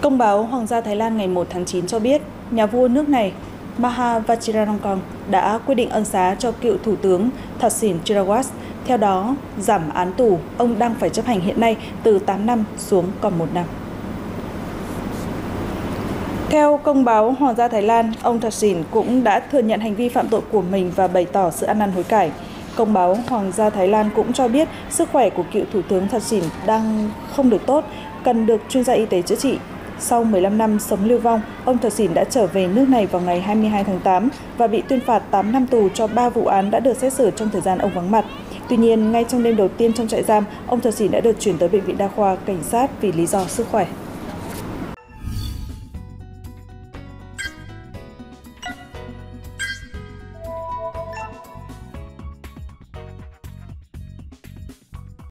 công báo hoàng gia thái lan ngày một tháng chín cho biết, nhà vua nước này, maha vajiralongkorn đã quyết định ân xá cho cựu thủ tướng thaksin shinawatra theo đó, giảm án tù, ông đang phải chấp hành hiện nay từ tám năm xuống còn một năm. Theo công báo hoàng gia thái lan, ông thaksin cũng đã thừa nhận hành vi phạm tội của mình và bày tỏ sự ăn năn hối cải. Công báo hoàng gia thái lan cũng cho biết sức khỏe của cựu thủ tướng thaksin đang không được tốt, cần được chuyên gia y tế chữa trị sau 15 năm sống lưu vong, ông thờ sỉn đã trở về nước này vào ngày 22 tháng 8 và bị tuyên phạt 8 năm tù cho 3 vụ án đã được xét xử trong thời gian ông vắng mặt. Tuy nhiên, ngay trong đêm đầu tiên trong trại giam, ông thờ sỉn đã được chuyển tới bệnh viện đa khoa cảnh sát vì lý do sức khỏe.